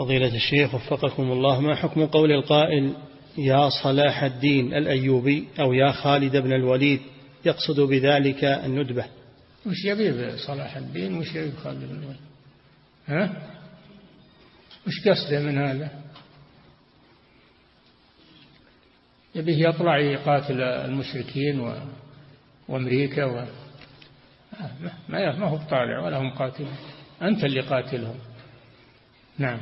فضيلة الشيخ وفقكم الله ما حكم قول القائل يا صلاح الدين الأيوبي أو يا خالد بن الوليد يقصد بذلك الندبة؟ وش يبي صلاح الدين وش يبي خالد بن الوليد. ها؟ وش قصده من هذا؟ يبيه يطلع يقاتل المشركين و... وأمريكا و... ما ما هو بطالع ولا هم قاتلون أنت اللي قاتلهم. نعم.